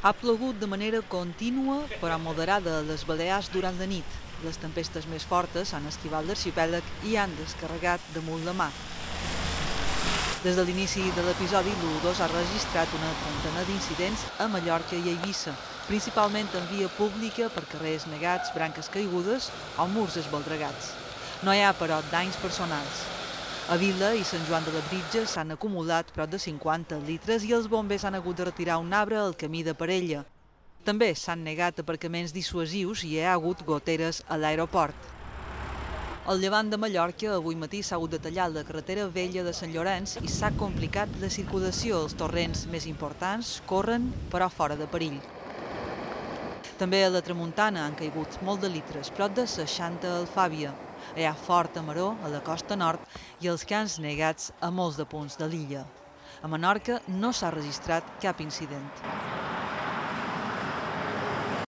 Ha plogut de manera contínua però moderada a les Balears durant la nit. Les tempestes més fortes han esquivat l'arxipèlag i han descarregat damunt la mar. Des de l'inici de l'episodi, l'U2 ha registrat una trentena d'incidents a Mallorca i Eivissa, principalment en via pública per carrers negats, branques caigudes o murs esbaldregats. No hi ha, però, danys personals. A Vila i Sant Joan de la Britja s'han acumulat prop de 50 litres i els bombers han hagut de retirar un arbre al camí de Parella. També s'han negat aparcaments dissuasius i hi ha hagut goteres a l'aeroport. Al llevant de Mallorca, avui matí s'ha hagut de tallar la carretera vella de Sant Llorenç i s'ha complicat la circulació. Els torrents més importants corren, però fora de perill. També a la tramuntana han caigut molt de litres, prop de 60 a Alfàbia. Hi ha forta maró a la costa nord i els cans negats a molts de punts de l'illa. A Menorca no s'ha registrat cap incident.